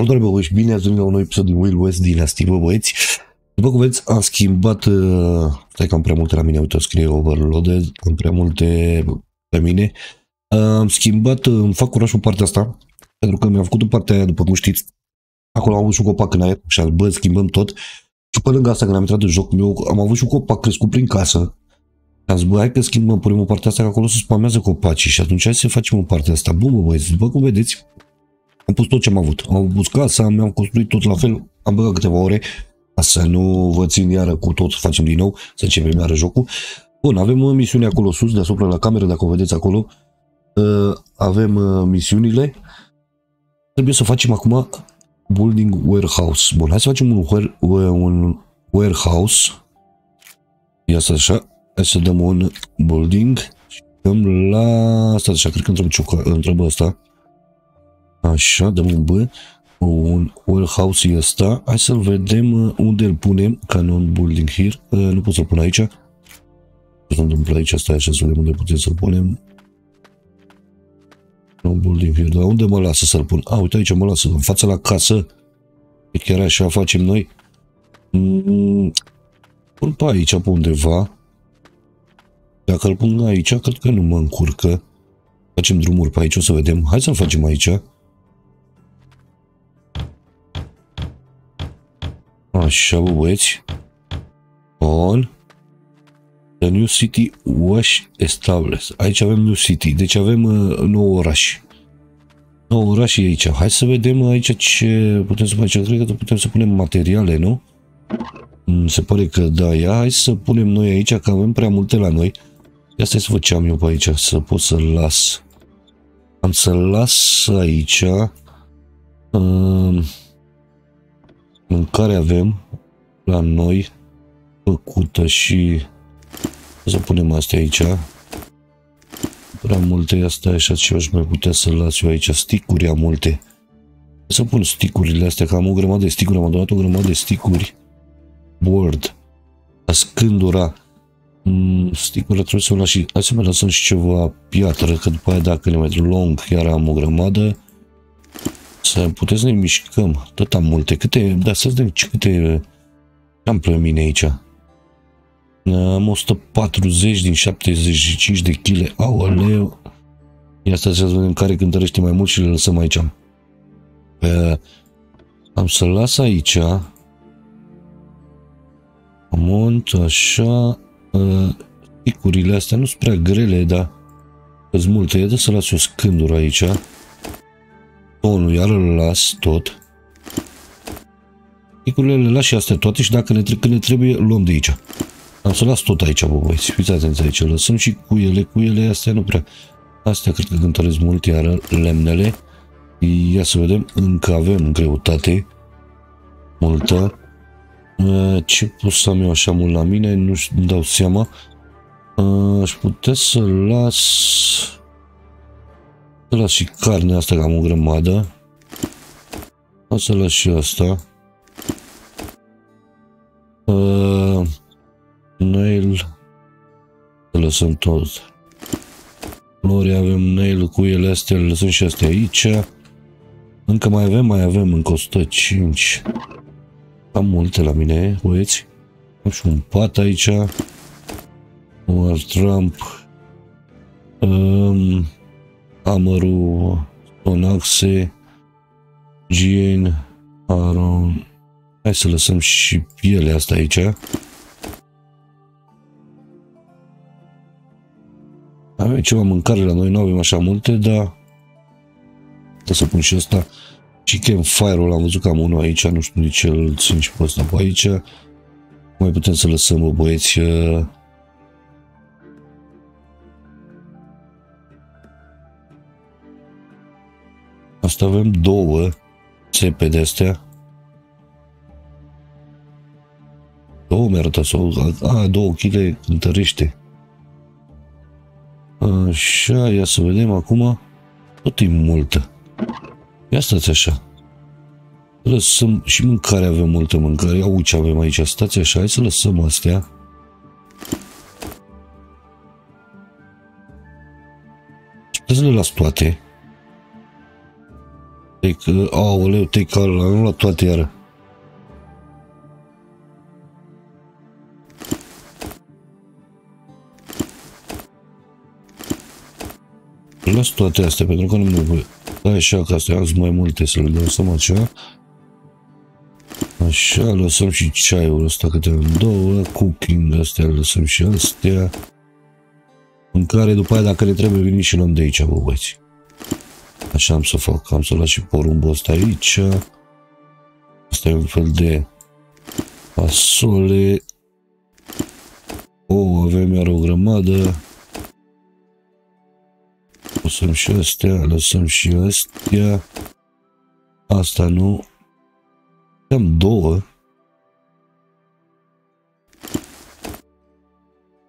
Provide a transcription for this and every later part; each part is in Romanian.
Salutare băieți, bine ați venit la un nou episod din Will West Dynasty, bă băieți. După cum vedeți, am schimbat, uh, stai că am prea multe la mine, uite, o scrie overloaded, am prea multe pe mine. Uh, am schimbat, uh, îmi fac curaj pe partea asta, pentru că mi-am făcut în partea aia, după cum știți, acolo am avut și un copac în aer și am bă, schimbăm tot. Și pe lângă asta, când am intrat în joc meu, am avut și un copac crescut prin casă. Am zis, bă, hai că schimbăm, punem o partea asta, că acolo se spamează copacii și atunci hai să facem o partea asta. Bun, bă, băieți, după cum vedeți, am pus tot ce am avut. Am pus casa, mi-am construit tot la fel, am băgat câteva ore, ca să nu vă țin iară cu tot, facem din nou, să începem iară jocul. Bun, avem uh, misiune acolo sus, deasupra la cameră, dacă o vedeți acolo. Uh, avem uh, misiunile. Trebuie să facem acum building warehouse. Bun, hai să facem un, ware, un warehouse. Ia să așa, hai să dăm un building și dăm la asta, așa, cred că întrebă, întrebă asta. Așa, dăm un B, un warehouse ăsta. Hai să-l vedem uh, unde îl punem, canon building here. Uh, nu pot să-l pun aici. Ce se întâmplă aici? Stai așa să vedem unde putem să-l punem. Canon building here. Dar unde mă lasă să-l pun? A, uite aici mă lasă, în fața la casă. E chiar așa facem noi. Mm, pun pe aici, pe undeva. Dacă îl pun aici, cred că nu mă încurcă. Facem drumuri pe aici, o să vedem. Hai să-l facem aici. Așa, bă, băieți. On. The New City was established. Aici avem New City, deci avem uh, nou oraș. Nou oraș e aici. Hai să vedem aici ce putem să facem. Cred că putem să punem materiale, nu? Mm, se pare că da, ia. Hai să punem noi aici, că avem prea multe la noi. Ia stai să văd ce am eu pe aici, să pot să-l las. Am să-l las aici. Uh, mâncare avem la noi făcută și să punem astea aici prea multe astea așa ce aș mai putea să las eu aici sticuri am multe. Să pun sticurile astea că am o grămadă de sticuri am adunat o grămadă de sticuri. Board la scândura. Mm, sticurile trebuie să o las și hai să mai lăsăm și ceva piatră că după aia dacă ne mai long chiar am o grămadă să putem să ne mișcăm. Tot am multe. Câte, da, să vedem câte am pe mine aici. Am 140 din 75 de kg. Aoleu. Ia stați să vedem care cântărește mai mult și le lăsăm aici. Uh, am să las aici. Mont, așa. Uh, picurile astea nu sunt prea grele, dar sunt multe. Ia să las o scândură aici tonul, iar îl las tot. Picurile le las și astea toate și dacă ne, când ne trebuie, luăm de aici. Am să las tot aici, bă, băieți. Fiți atenți aici. Lăsăm și cu ele, cu ele, astea nu prea. Astea cred că cântăresc mult, iar lemnele. Ia să vedem, încă avem greutate. Multă. Ce pot să am eu așa mult la mine? Nu știu, dau seama. Aș putea să las să las și carnea asta, că am o grămadă. O să las și asta. Uh, nail. Să lăsăm tot. Flori avem nail cu ele astea, le lăsăm și astea aici. Încă mai avem, mai avem încă 105. Am multe la mine, băieți. Am și un pat aici. Un Trump. Um, Amaru, Sonaxe, Gien, Aron. Hai să lăsăm și pielea asta aici. Avem ceva mâncare la noi, nu avem așa multe, dar trebuie să pun și asta. Chicken Fire-ul, am văzut că am unul aici, nu știu nici el țin și pe ăsta pe aici. Mai putem să lăsăm, băieți, uh, Asta avem două țepe de astea. Două mi arăta sau... A, două chile întărește. Așa, ia să vedem acum. Tot e multă. Ia stați așa. Lăsăm și mâncare avem multă mâncare. Ia uite ce avem aici. Stați așa, hai să lăsăm astea. Să le las toate. Take, aoleu, take all, am luat toate iară. Las toate astea, pentru că nu am nevoie. Da, așa, că astea sunt mai multe, să le lăsăm așa. Așa, lăsăm și ceaiul ăsta câte două, cooking astea, lăsăm și astea. Mâncare, după aia, dacă le trebuie, vin și luăm de aici, bă, băieți. Așa am să fac, am să las și porumbul ăsta aici. Asta e un fel de fasole. O, avem iar o grămadă. Lăsăm și astea, lăsăm și astea. Asta nu. Am două.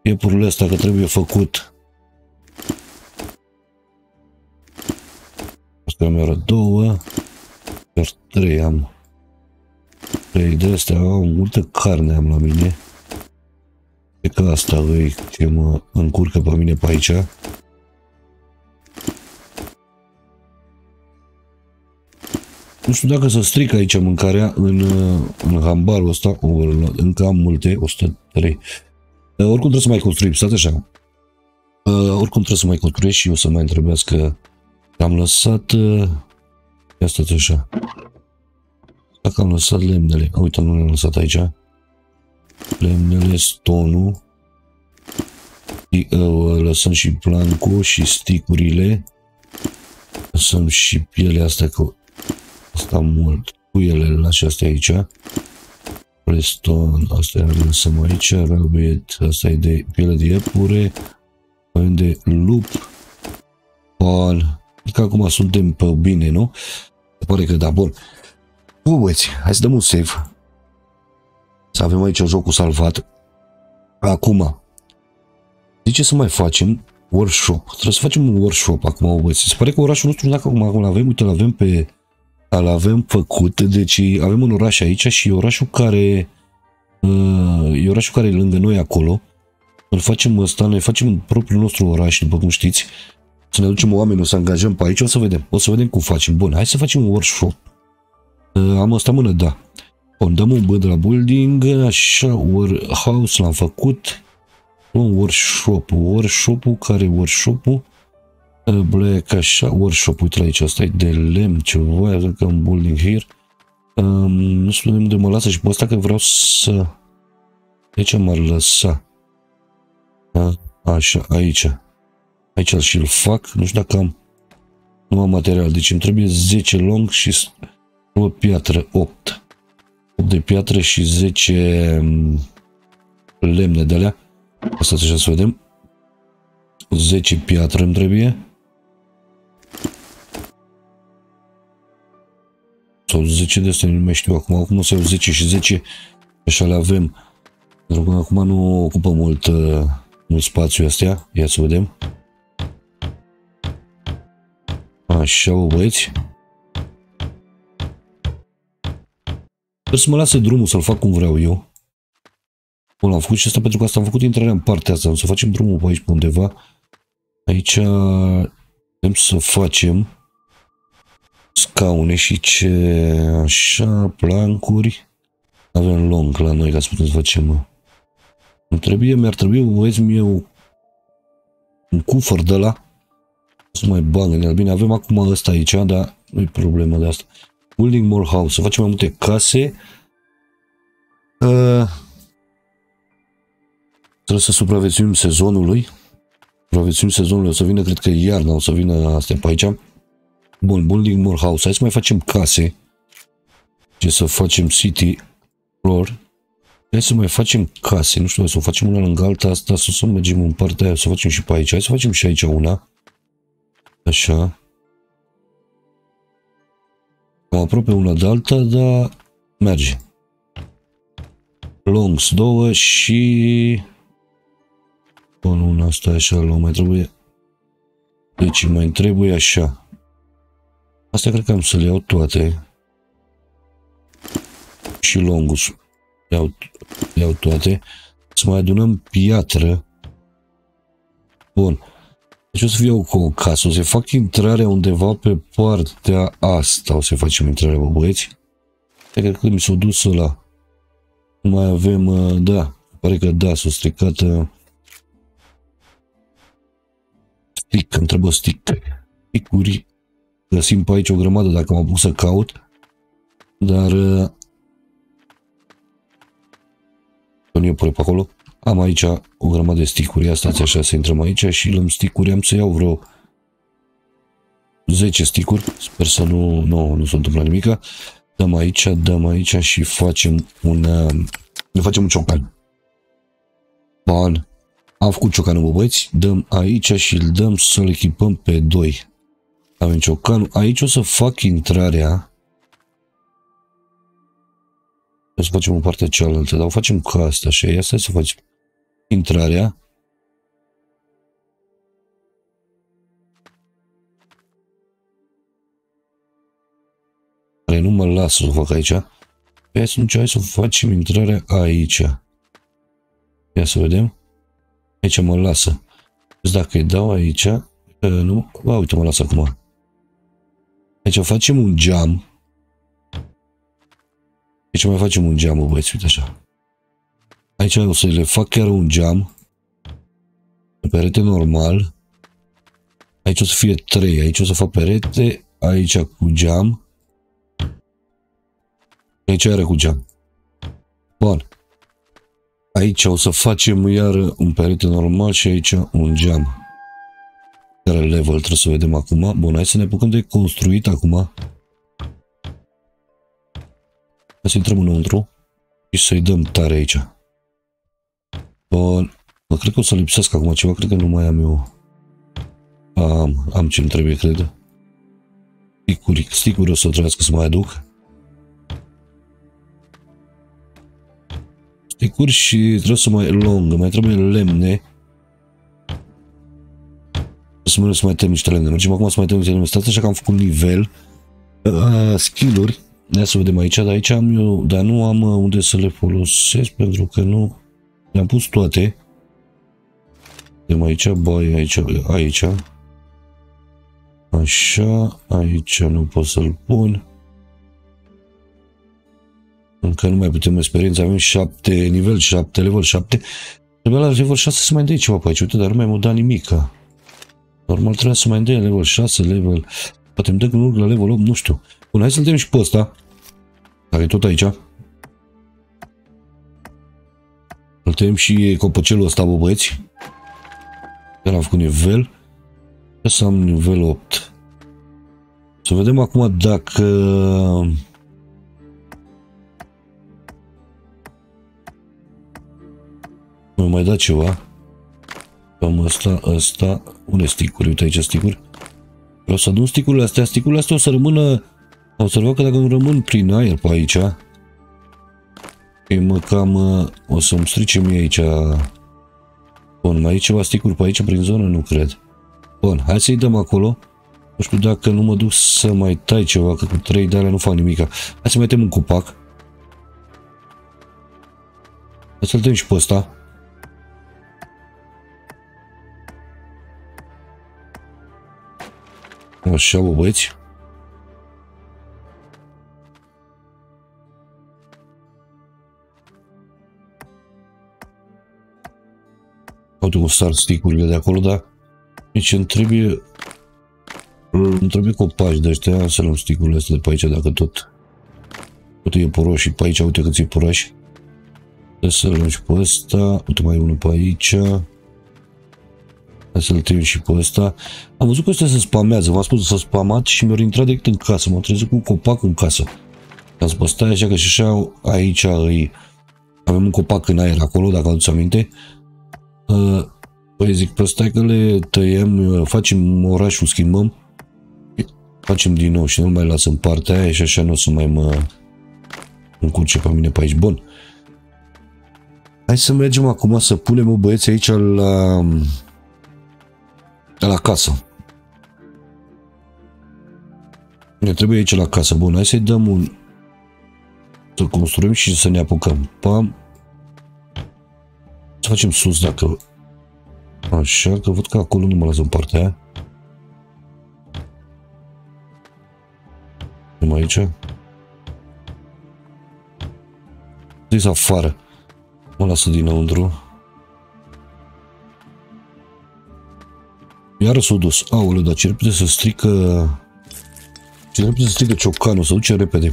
Iepurile astea că trebuie făcut. Asta mi arăt două. Iar trei am. Trei de astea, au multă carne am la mine. E că asta îi ce mă încurcă pe mine pe aici. Nu știu dacă să stric aici mâncarea în, în hambarul ăsta, încă am multe, 103. Uh, oricum trebuie să mai construim, stați așa. Uh, oricum trebuie să mai construiesc și eu să mai întrebească. Am lăsat... Uh, ia stați așa. Dacă am lăsat lemnele. Uite, nu le-am lăsat aici. Lemnele, stonul. Uh, lăsăm și plancul și sticurile. Lăsăm și pielea asta că Asta mult. Puielele acestea aici. Preston, asta le lăsăm aici. Rabbit, asta e de piele de iepure. Avem de lup. Pan. Că acum suntem pe bine, nu? Se pare că da, bun. Bă, băieți, hai să dăm un save. Să avem aici jocul salvat. Acum. De ce să mai facem workshop? Trebuie să facem un workshop acum, băieți. Se pare că orașul nostru, dacă acum, acum avem, uite, avem pe îl avem făcut, deci avem un oraș aici și orașul care uh, e orașul care e lângă noi acolo. Îl facem ăsta, noi facem propriul nostru oraș, după cum știți. Să ne ducem oamenii, o să angajăm pe aici, o să vedem. O să vedem cum facem. Bun, hai să facem un workshop. Uh, am asta mână, da. Bun, dăm un bă de la building, așa, warehouse l-am făcut. Un workshop, workshop-ul, care workshop-ul? Black, așa, workshop, uite la aici, asta e de lemn, ceva, zic că un building here. Um, nu știu unde mă lasă și pe asta că vreau să... De ce m-ar lăsa? A, așa, aici. Aici și îl fac, nu știu dacă am... Nu am material, deci îmi trebuie 10 long și o piatră, 8. 8 de piatră și 10 um, lemne de alea. Asta așa să vedem. 10 piatră îmi trebuie. sau 10 de astea, nu mai știu acum, acum o să iau 10 și 10, așa le avem, pentru că acum nu ocupă mult, uh, mult spațiu astea, ia să vedem. Așa, bă, băieți. Sper să mă lase drumul să-l fac cum vreau eu. Bun, am făcut și asta pentru că asta am făcut intrarea în partea asta. O să facem drumul pe aici pe undeva. Aici vrem să facem scaune și ce așa, plancuri. Avem long la noi ca să putem să facem. Îmi trebuie, mi-ar trebui, băieți, mie un cufăr de la să mai bag în el. Bine, avem acum ăsta aici, dar nu-i problemă de asta. Building more house, să facem mai multe case. Uh, trebuie să supraviețuim sezonului. Supraviețuim sezonului, o să vină, cred că iarna, o să vină astea pe aici. Bun, building more house. Hai să mai facem case. Ce să facem city floor. Hai să mai facem case. Nu știu, să o facem una lângă alta. Asta să, să mergem în partea aia. Să facem și pe aici. Hai să facem și aici una. Așa. Am aproape una de alta, dar merge. Longs două și... Bun, una asta așa, mai trebuie... Deci mai trebuie așa. Asta cred că am să le iau toate. Și longus. Iau, iau toate. Să mai adunăm piatră. Bun. Deci o să fie o, o casă, o să fac intrarea undeva pe partea asta, o să facem intrarea, bă, băieți. Cred că mi s-a dus la. Mai avem, uh, da, pare că da, s-a stricat uh, stick, îmi trebuie stick. Sticuri. Găsim pe aici o grămadă dacă m-am pus să caut. Dar uh, nu e pe acolo. Am aici o grămadă de sticuri. Ia stați așa să intrăm aici și luăm sticuri. Am să iau vreo 10 sticuri. Sper să nu, nu, nu se întâmplă nimic. Dăm aici, dăm aici și facem un, uh, ne facem un ciocan. Bun. Am făcut ciocanul, băieți. Dăm aici și îl dăm să-l echipăm pe 2. Avem ciocanul. Aici o să fac intrarea. O să facem în partea cealaltă, dar o facem ca asta, așa. Ia stai să facem intrarea. Care nu mă lasă să o fac aici. Pe atunci hai să facem intrarea aici. Ia să vedem. Aici mă lasă. Deci dacă îi dau aici, nu, ba, uite, mă lasă acum. Aici facem un geam. Aici mai facem un geam, băieți, uite așa. Aici o să le fac chiar un geam. Pe perete normal. Aici o să fie 3. Aici o să fac perete. Aici cu geam. Aici are cu geam. Bun. Aici o să facem iar un perete normal și aici un geam. Care level trebuie să vedem acum. Bun, hai să ne apucăm de construit acum. Hai să intrăm înăuntru și să-i dăm tare aici. Bun. Mă, cred că o să lipsesc acum ceva, cred că nu mai am eu. Am, am ce-mi trebuie, cred. Sticuri, sticuri o să trebuiască să mai aduc. Sticuri și trebuie să mai lungă, mai trebuie lemne. Să mă să mai termin niște lemne. Mergem acum să mai termin niște lemne. Stați așa că am făcut nivel. Uh, skill-uri. Ia să vedem aici, dar aici am eu, dar nu am uh, unde să le folosesc pentru că nu le-am pus toate. Vedem aici, băi, aici, aici. Așa, aici nu pot să-l pun. Încă nu mai putem experiență, avem 7, nivel 7, level 7. Trebuie la level 6 să mai dai ceva pe aici, uite, dar nu mai am dat nimica. Normal trebuie să mai dai level 6, level... Poate îmi dă când la level 8, nu știu. Bun, hai să-l și pe ăsta. Care e tot aici. Îl tăiem și copăcelul ăsta, bă băieți. Iar am făcut nivel. Să am nivel 8. Să vedem acum dacă... Nu mai da ceva. Cam ăsta, ăsta. Unde sticuri? Uite aici sticuri. Vreau să adun sticurile astea. Sticurile astea o să rămână... Am observat că dacă îmi rămân prin aer pe aici, e mă cam... O să-mi strice mie aici... Bun, mai e ceva sticuri pe aici prin zonă? Nu cred. Bun, hai să-i dăm acolo. Nu știu dacă nu mă duc să mai tai ceva, că cu 3 de alea nu fac nimic. Hai să mai un copac. Hai să-l și pe ăsta. Așa, bă, băieți. Uite cum sar sticurile de acolo, dar deci îmi trebuie îmi trebuie copaci de ăștia să luăm sticurile astea de pe aici dacă tot uite e poroși și pe aici uite câți e poroși să luăm și pe ăsta uite mai e unul pe aici Hai să-l trimit și pe ăsta. Am văzut că ăsta se spamează. V-am spus să spamat și mi-au intrat direct în casă. M-am trezit cu copac în casă. Am spus, stai așa că și așa aici îi... avem un copac în aer acolo, dacă aduți aminte. Uh, păi zic, pe stai că le tăiem, uh, facem orașul, schimbăm. Facem din nou și nu mai las în partea aia și așa nu o să mai mă încurce pe mine pe aici. Bun. Hai să mergem acum să punem o băieți aici la la casă. Ne trebuie aici la casă. Bun, hai să-i dăm un... Să construim și să ne apucăm. Pam. Să facem sus dacă... Așa, că văd că acolo nu mă lasă în partea aia. Nu aici. Zis afară. Mă lasă dinăuntru. Iar s-a dus. Aoleu, dar ce repede să strică... Ce repede să strică ciocanul, să duce repede.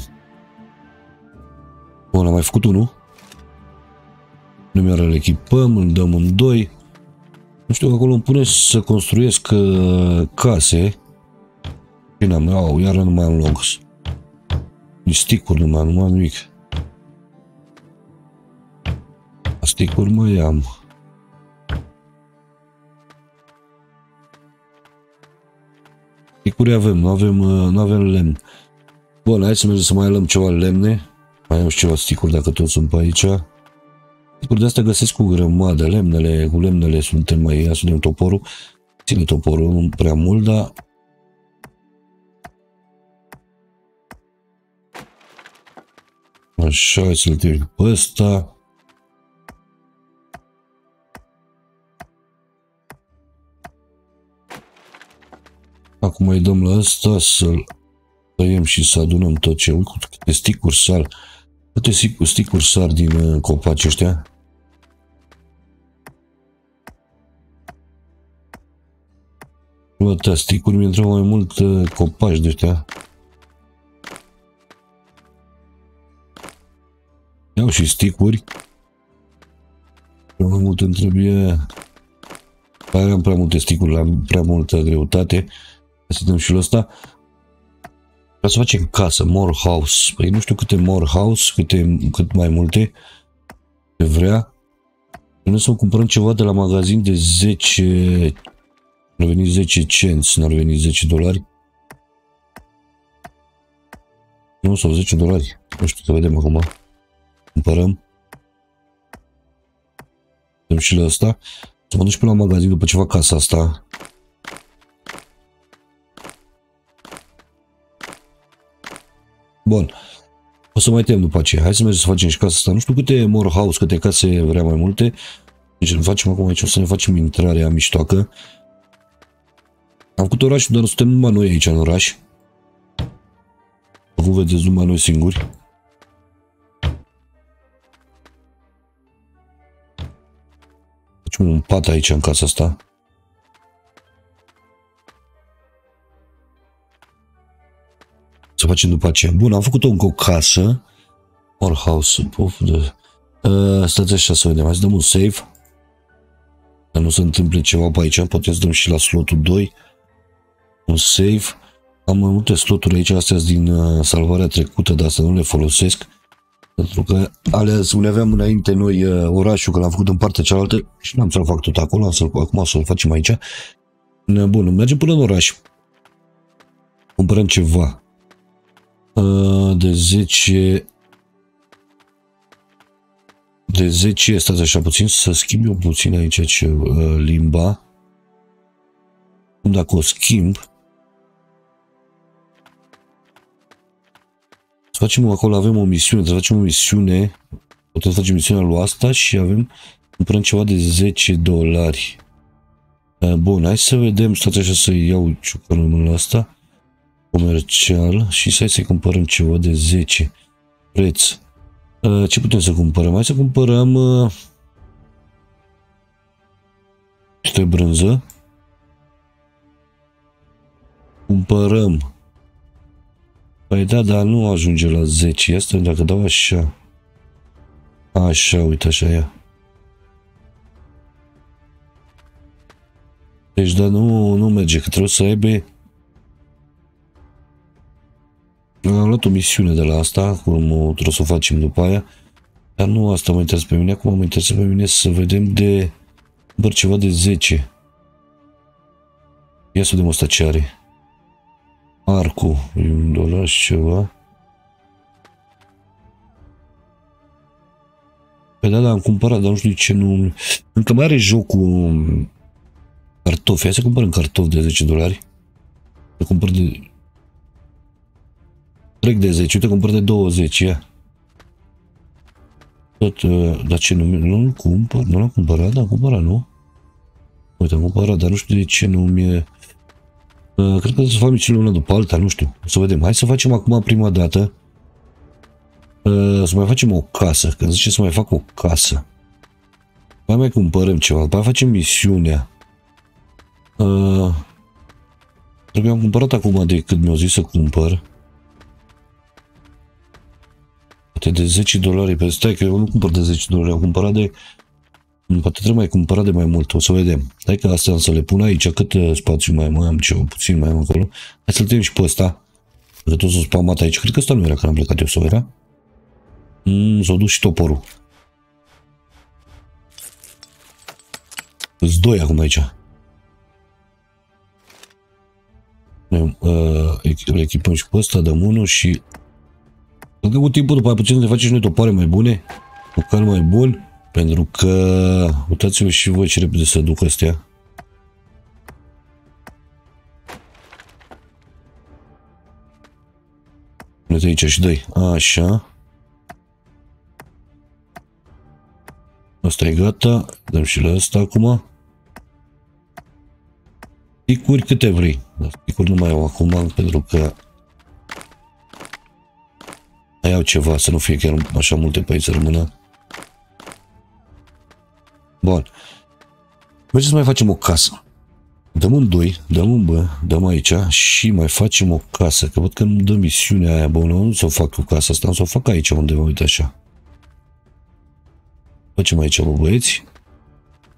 Bun, am mai făcut unul. Nu mi-ar îl echipăm, îl dăm în doi. Nu știu, acolo îmi pune să construiesc uh, case. Bine, am, au, iar nu mai am logs. Nici sticuri nu mai am, nu mai am nimic. Sticuri mai am. Sticuri avem, nu avem, uh, nu avem lemn. Bun, hai să mergem să mai luăm ceva lemne. Mai am și ceva sticuri dacă toți sunt pe aici. Sticuri de astea găsesc cu grămadă. Lemnele, cu lemnele suntem mai... Ia suntem toporul. Ține toporul nu prea mult, dar... Așa, hai să-l pe ăsta. Acum îi dăm la ăsta să-l tăiem și să adunăm tot ce... Uite câte sticuri sar. Câte sticuri sar din uh, copaci ăștia. Bă, sticuri mi intră mai mult uh, copaci de ăștia. Iau și sticuri. Mai mult îmi trebuie... Am prea multe sticuri, am prea multă greutate. Să dăm și ăsta. Vreau să facem casă, more house. Păi nu știu câte more house, câte, cât mai multe ce vrea. Nu să cumpărăm ceva de la magazin de 10... Ar veni 10 cenți, n-ar veni 10 dolari. Nu, sau 10 dolari. Nu știu, să vedem acum. Cumpărăm. Dăm și la asta. Să mă duc până la magazin după ce fac casa asta. Bun. O să mai tem după aceea. Hai să mergem să facem și casa asta. Nu știu câte more house, câte case vrea mai multe. Deci ne facem acum aici, o să ne facem intrarea miștoacă. Am făcut orașul, dar suntem numai noi aici în oraș. Acum vedeți numai noi singuri. Facem un pat aici în casa asta. Facem după aceea. Bun, am făcut-o încă o casă. Or house. Of, de... Uh, stați așa să vedem. Hai să dăm un save. Dar nu se întâmple ceva pe aici. Poate să dăm și la slotul 2. Un save. Am mai multe sloturi aici, astea din uh, salvarea trecută, dar să nu le folosesc. Pentru că alea le aveam înainte noi uh, orașul, că l-am făcut în partea cealaltă și n-am să-l fac tot acolo, am să acum să-l facem aici. Bun, mergem până în oraș. Cumpărăm ceva. Uh, de 10 de 10, stați așa puțin, să schimb eu puțin aici ce, uh, limba. Dacă o schimb, să facem acolo, avem o misiune, să facem o misiune, putem face misiunea lui asta și avem, cumpărăm ceva de 10 dolari. Uh, bun, hai să vedem, stați așa să iau ciucanul la asta comercial și să să cumpărăm ceva de 10 preț. Uh, ce putem să cumpărăm? Hai să cumpărăm uh, niște brânză. Cumpărăm. Păi da, dar nu ajunge la 10. Asta dacă dau așa. Așa, uite, așa ea. Deci, dar nu, nu merge, că trebuie să aibă Am luat o misiune de la asta, cum trebuie să o facem după aia. Dar nu asta mă interesează pe mine. Acum mă interesează pe mine să vedem de... Băr ceva de 10. Ia să vedem asta ce are. Arcu. E un dolar și ceva. Păi da, da, am cumpărat, dar nu știu de ce nu... Încă mai are jocul cartofi. Hai să cumpărăm cartofi de 10 dolari. Să cumpăr de Trec de 10, uite cumpăr de 20, ia. Tot, uh, dar ce nu, nu cumpăr, nu l-am cumpărat, dar cumpărat, nu? Uite, am cumpărat, dar nu știu de ce nu mi-e... Uh, cred că să fac mișcile una după alta, nu știu. Să vedem. Hai să facem acum prima dată. Uh, să mai facem o casă. Când zice să mai fac o casă. Mai mai cumpărăm ceva. După facem misiunea. Uh, Trebuie am cumpărat acum de cât mi-au zis să cumpăr. Poate de 10 dolari pe stai că eu nu cumpăr de 10 dolari, am cumpărat de Poate trebuie mai cumpărat de mai mult, o să vedem. Hai că astea să le pun aici, cât uh, spațiu mai am, am ceva puțin mai am acolo. Hai să-l trimit și pe ăsta. Că tot s-a spamat aici. Cred că ăsta nu era când am plecat eu, sau era? Mm, s-a dus și toporul. Sunt doi acum aici. Ne, uh, le echipăm și pe ăsta, dăm unul și... Cred că cu timpul după puțin să le facem și noi topoare mai bune, cu cal mai bun. Pentru că, uitați-vă și voi ce repede să duc astea. Uite aici și dai. Așa. Asta e gata. Dăm și la asta acum. Sticuri câte vrei. Dar sticuri nu mai au acum pentru că mai au ceva, să nu fie chiar așa multe pe aici să rămână. Bun. Mergem să mai facem o casă. Dăm un 2, dăm un B, dăm aici și mai facem o casă. Că văd că nu dă misiunea aia, bă, nu să o fac cu casa asta, să o fac aici undeva, uite așa. Facem aici, bă, băieți.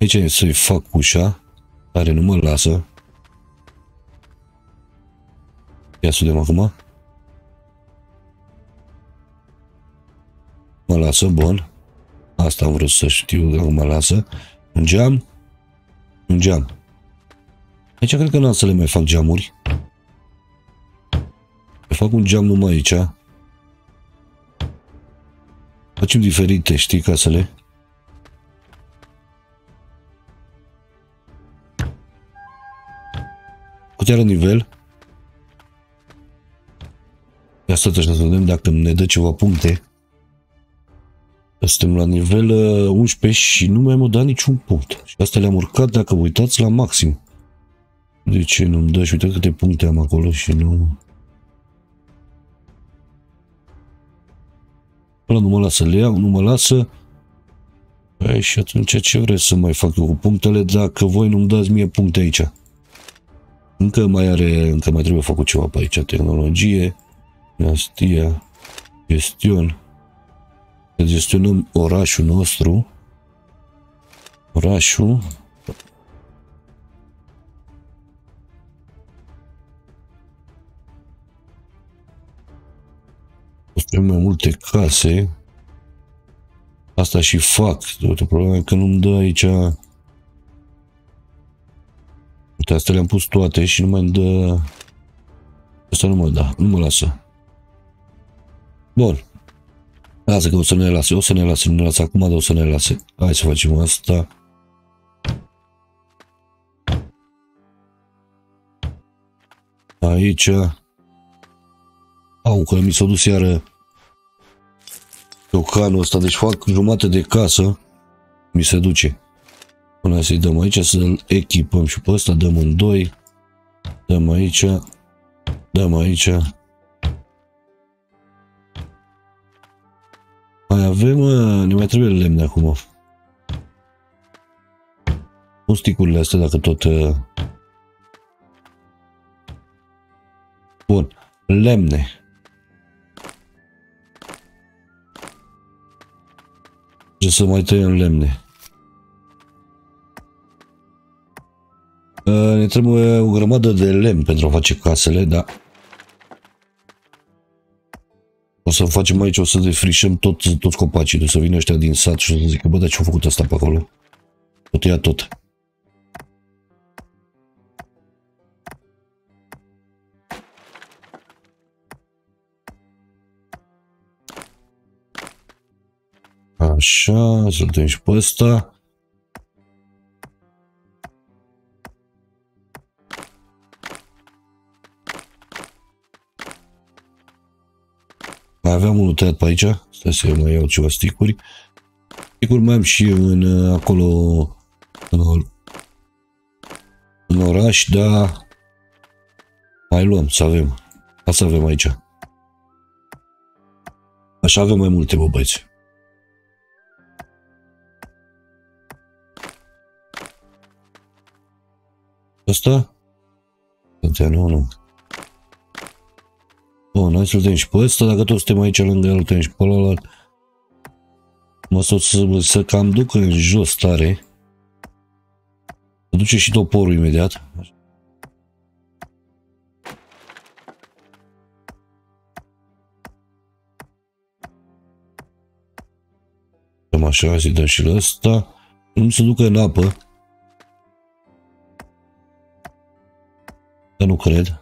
Aici să-i fac ușa, care nu mă lasă. Ia să vedem acum. Mă lasă, bun. Asta am vrut să știu dacă mă lasă. Un geam. Un geam. Aici cred că n-am să le mai fac geamuri. Le fac un geam numai aici. Facem diferite, știi, casele. Cu nivel. Ia să vedem dacă ne dă ceva puncte. Suntem la nivel 11 uh, și nu mai am dat niciun punct. Și asta le-am urcat, dacă vă uitați, la maxim. De ce nu-mi dă? Și uite câte puncte am acolo și nu... Ăla nu mă lasă, le iau, nu mă lasă. Păi și atunci ce vreți să mai fac eu cu punctele dacă voi nu-mi dați mie puncte aici? Încă mai are, încă mai trebuie făcut ceva pe aici, tehnologie, dinastia, gestion gestionăm orașul nostru. Orașul. Construim mai multe case. Asta și fac. Uite, problema e că nu-mi dă aici... Uite, astea le-am pus toate și nu mai dă... Asta nu mă da, nu mă lasă. Bun. Lasă că o să ne lase, o să ne lase, nu ne lasă acum, dar o să ne lase. Hai să facem asta. Aici. Au, că mi s-a dus iară ciocanul ăsta, deci fac jumate de casă, mi se duce. Până să-i dăm aici, să-l echipăm și pe ăsta, dăm un 2, dăm aici, dăm aici, Mai avem, ne mai trebuie lemne acum. Nu sticurile astea dacă tot... Uh, Bun, lemne. Ce să mai tăiem lemne. Uh, ne trebuie o grămadă de lemn pentru a face casele, da. O să facem aici, o să defrișăm tot, toți copacii, o să vină ăștia din sat și o să zică, bă, dar ce-au făcut asta pe acolo? Tot ia tot. Așa, să-l și pe ăsta. Mai aveam unul tăiat pe aici. Stai să mai iau ceva sticuri. Sticuri mai am și în acolo în în oraș, dar mai luăm să avem. Asta avem aici. Așa avem mai multe, bă, băieți. Asta? Atenția, nu, nu. Bun, hai să-l și pe ăsta, dacă toți suntem aici lângă el, îl și pe ăla. Mă să, să, să cam duc în jos tare. Să duce și toporul imediat. Cam așa, să-i dăm și la ăsta. Nu se ducă în apă. Dar nu cred.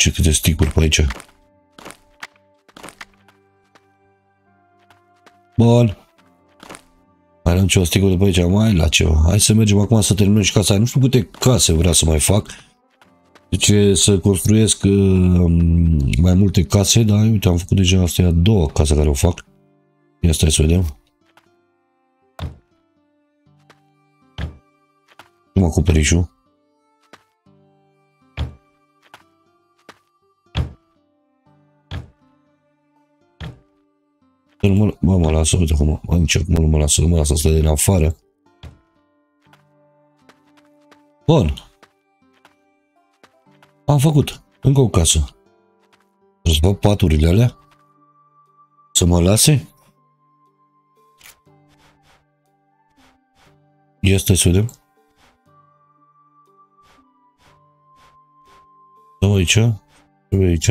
Ce câte sticuri pe aici. Bun. Mai am ceva sticuri de pe aici, mai la ceva. Hai să mergem acum să terminăm și casa. Nu știu câte case vreau să mai fac. Deci să construiesc uh, mai multe case, dar uite, am făcut deja astea a doua casă care o fac. Ia stai să vedem. Cum acoperișul? Mă, mă, mă lasă, uite cum mă încerc, mă, nu mă lasă, nu mă lasă să din afară. Bun. Am făcut. Încă o casă. Să fac paturile alea? Să mă lase? Ia stai să vedem. Dăm aici. Trebuie aici.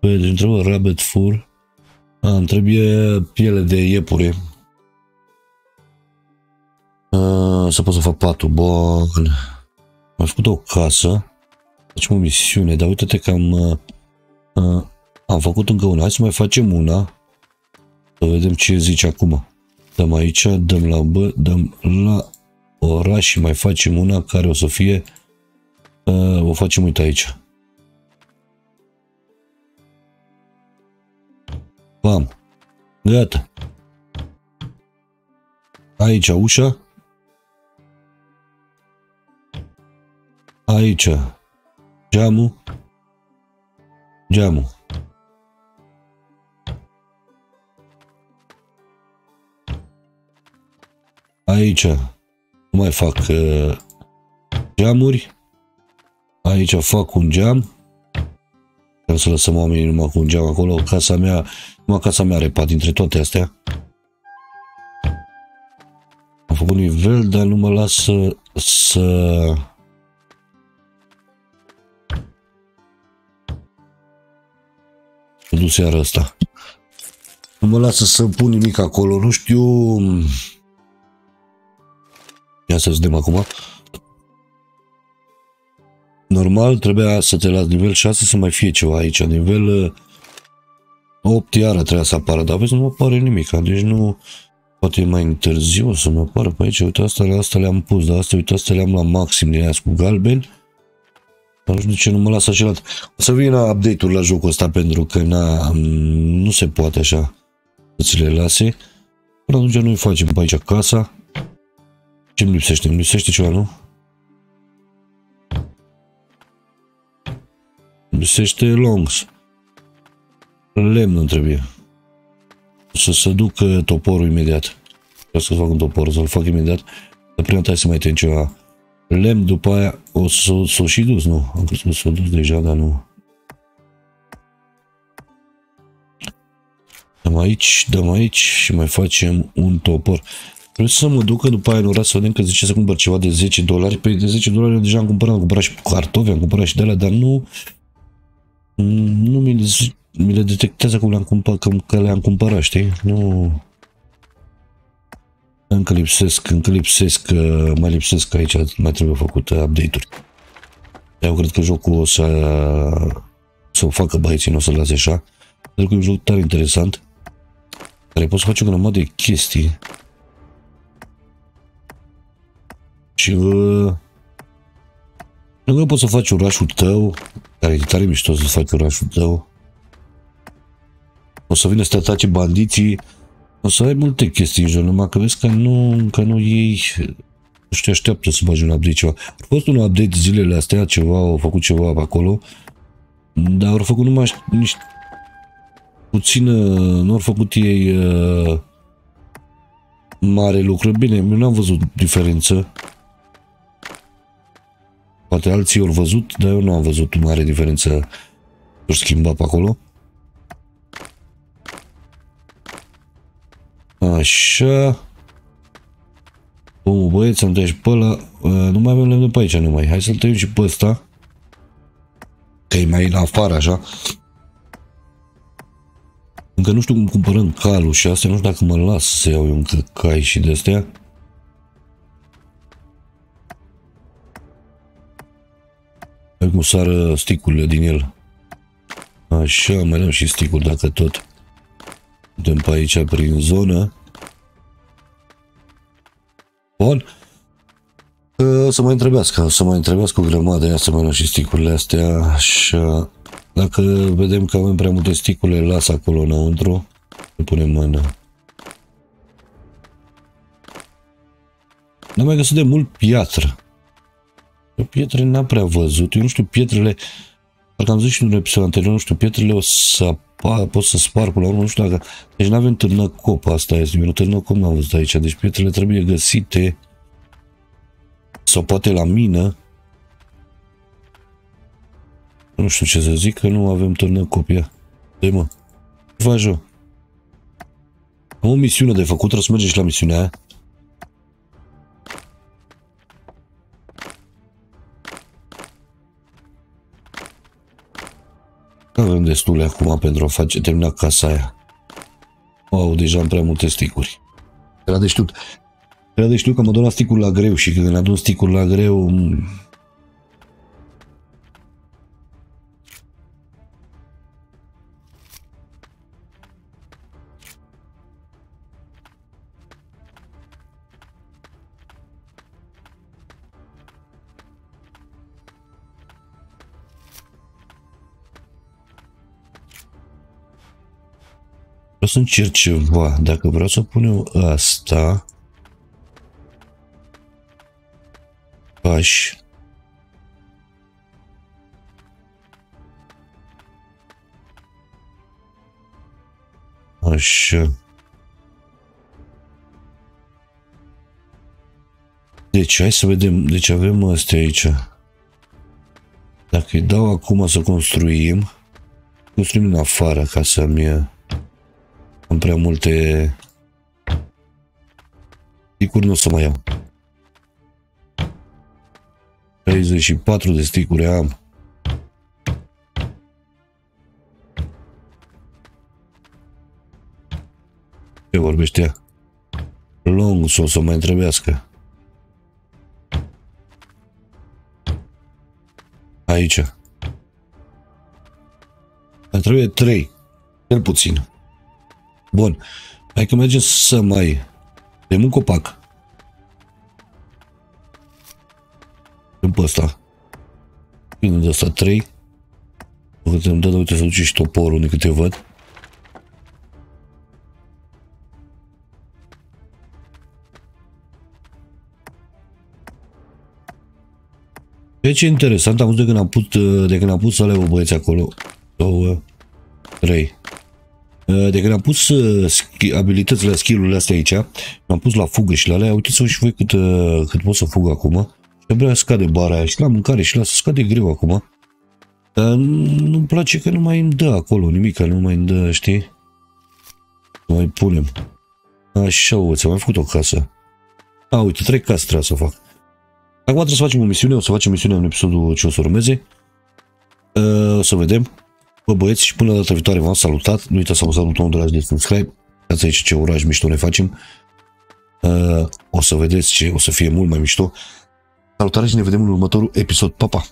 Păi, deci întrebă rabbit fur. A, îmi trebuie piele de iepure. A, să pot să fac patul. Bun. Am făcut o casă. Facem o misiune, dar uite-te că am, a, am făcut încă una. Hai să mai facem una. Să vedem ce zice acum. Dăm aici, dăm la B, dăm la oraș și mai facem una care o să fie uh, o facem uite aici. Bam. Gata. Aici ușa. Aici geamul. Geamul. Aici nu mai fac uh, geamuri. Aici fac un geam. Vreau să lăsăm oamenii numai cu un geam acolo. Casa mea numai casa mea are pat dintre toate astea. Am făcut nivel, dar nu mă lasă să... Du seara asta. Nu mă lasă să pun nimic acolo, nu știu... Ia să vedem acum. Normal trebuia să te las nivel 6 să mai fie ceva aici. Nivel 8 iară trebuia să apară, dar vezi, nu apare nimic, deci nu... Poate e mai târziu să mă apară pe aici, uite, asta, asta le-am pus, dar asta, uite, asta le-am la maxim de aia cu galben. Dar nu știu de ce nu mă lasă acela. O să vină update-ul la jocul ăsta pentru că na, nu se poate așa să ți le lase. Până atunci noi facem pe aici casa. Ce-mi lipsește? Îmi lipsește ceva, nu? Îmi lipsește longs. Lemn îmi trebuie. Să se ducă toporul imediat. Vreau să fac un topor, să-l fac imediat. Dar prima dată să mai tem ceva lemn, după aia o să s-o și dus, nu? Am crezut că s-o dus deja, dar nu. Dăm aici, dăm aici și mai facem un topor. Vreau să mă ducă după aia în oraș să vedem că zice să cumpăr ceva de 10 dolari. Păi de 10 dolari deja am cumpărat, am cumpărat și cartofi, am cumpărat și de alea, dar nu... Nu mi mi le detectează cum le-am cumpărat, că, că le-am cumpărat, știi? Nu... Încă lipsesc, încă lipsesc, mai lipsesc aici, mai trebuie făcut update-uri. Eu cred că jocul o să, să o facă băieții, nu o să-l lase așa. Pentru că e un joc tare interesant, care poți face o grămadă de chestii. Și uh, nu poți să faci orașul tău, care e tare mișto să faci orașul tău, o să vină să te atace bandiții O să ai multe chestii în jur, numai că vezi că nu, că nu ei nu știu, așteaptă să bagi un update ceva. A fost un update zilele astea, ceva, au făcut ceva pe acolo, dar au făcut numai niște puțin, nu au făcut ei uh, mare lucru. Bine, eu n-am văzut diferență. Poate alții au văzut, dar eu nu am văzut mare diferență s schimba pe acolo. Așa. Bun, băieți, am tăiat și pe ăla. Nu mai avem lemne pe aici numai. Hai să-l tăiem și pe ăsta. Că e mai în afară, așa. Încă nu știu cum cumpărăm calul și astea, nu știu dacă mă las să iau eu încă cai și de astea. Hai cum sară sticurile din el. Așa, mai luăm și sticuri dacă tot. Dăm pe aici prin zonă. Bun. O să mai întrebească, o să mai întrebească o grămadă, ia să mai luăm și sticurile astea. Așa. Dacă vedem că avem prea multe sticule, las acolo înăuntru. Le punem mână. N-am mai găsit de mult piatră. Eu pietre n-am prea văzut. Eu nu știu, pietrele... Parcă am zis și în episod anterior, nu știu, pietrele o să apar, pot să spar până la urmă, nu știu dacă... Deci nu avem târnă cop, asta este. Eu târnă cop n-am văzut aici. Deci pietrele trebuie găsite sau poate la mină. Nu știu ce să zic, că nu avem turnă copia. De mă. Faci eu. Am o misiune de făcut, trebuie să mergem și la misiunea aia. Avem destule acum pentru a face termina casa aia. Wow, deja am prea multe sticuri. Era de știut. Era de știut că mă dau la sticuri la greu și când adun sticuri la greu Vreau să încerc ceva. Dacă vreau să pun eu asta... Aș... Așa. Deci, hai să vedem. Deci avem astea aici. Dacă îi dau acum să construim, construim în afară ca să-mi am prea multe sticuri, nu o să mai am. 34 de sticuri am. Ce vorbește ea? Long o să mai întrebească. Aici. Mai trebuie 3. Cel puțin. Bun. Hai că mergem să mai... Tem un copac. În pe ăsta. Bine, de asta 3. Uite, îmi dă, uite, să duce și toporul de te văd. Ce e interesant, am văzut de când am pus, de când am pus să le acolo. 2, 3 de când am pus uh, abilitățile, skill-urile astea aici, am pus la fugă și la alea, uitați-vă și voi cât, uh, cât pot să fug acum. Și abia scade bara aia și la mâncare și la să scade greu acum. Dar nu-mi place că nu mai îmi dă acolo nimic, nu mai îmi dă, știi? Mai punem. Așa, o, ți-am mai făcut o casă. A, uite, trei case trebuie să fac. Acum trebuie să facem o misiune, o să facem misiunea în episodul ce o să urmeze. Uh, o să vedem. Bă băieți și până data viitoare v-am salutat. Nu uitați să vă salutăm de la de subscribe. Uitați aici ce oraj mișto ne facem. Uh, o să vedeți ce o să fie mult mai mișto. Salutare și ne vedem în următorul episod. Pa, pa!